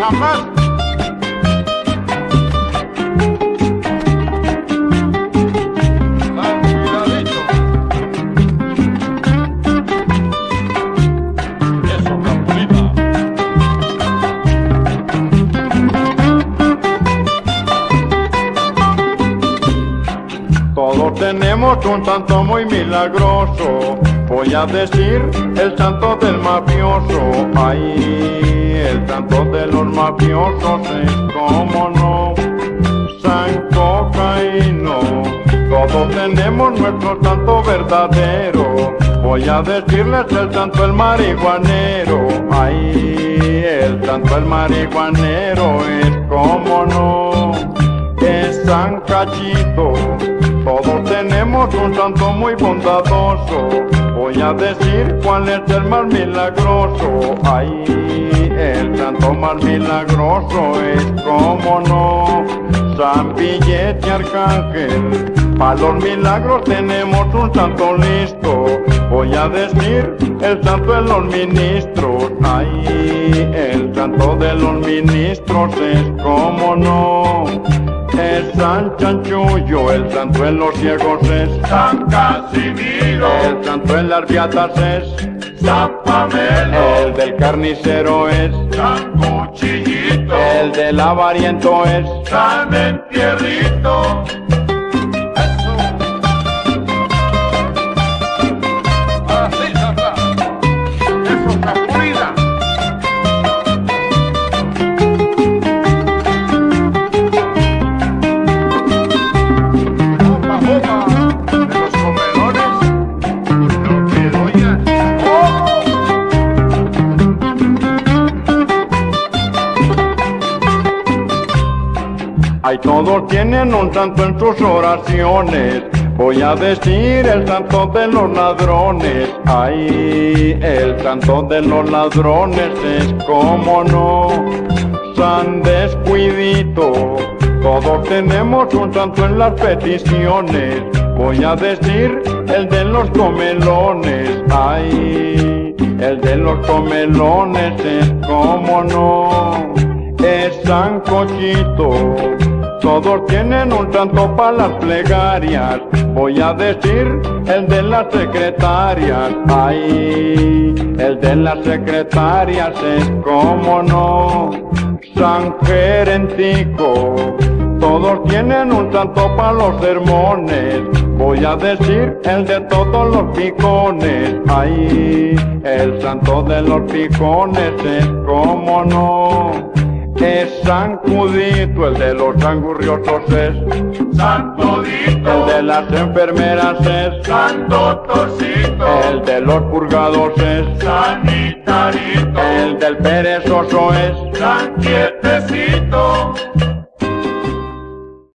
jamás tenemos un santo muy milagroso. Voy a decir el santo del mafioso. Ay, el santo de los mafiosos es como no. San Cocaíno. Todos tenemos nuestro santo verdadero. Voy a decirles el santo el marihuanero. Ay, el santo el marihuanero es como no. Es San Cachito. Un santo muy bondadoso. Voy a decir cuál es el más milagroso. Ay, el santo más milagroso es como no. San Billete Arcángel. Para los milagros tenemos un santo listo. Voy a decir el santo de los ministros. Ay, el santo de los ministros es como no. Es San Chanchullo, el santo en los ciegos es. San Casimiro, El santo en las viatas es. San Pamelo, El del carnicero es. San Cuchillito, El del avariento es. San Entierrito. Ay, todos tienen un santo en sus oraciones. Voy a decir el santo de los ladrones. Ay, el santo de los ladrones es como no. San descuidito. Todos tenemos un santo en las peticiones. Voy a decir el de los comelones. Ay, el de los comelones es como no. Es San Cochito. Todos tienen un santo para las plegarias. Voy a decir el de las secretarias. Ay, el de las secretarias es como no. San Gerentico. Todos tienen un santo para los sermones. Voy a decir el de todos los picones. Ay, el santo de los picones es como no. Es San Judito, el de los angurriosos es. San Todito, El de las enfermeras es. San Doctorcito, El de los purgados es. Sanitarito, El del perezoso es. San Quietecito,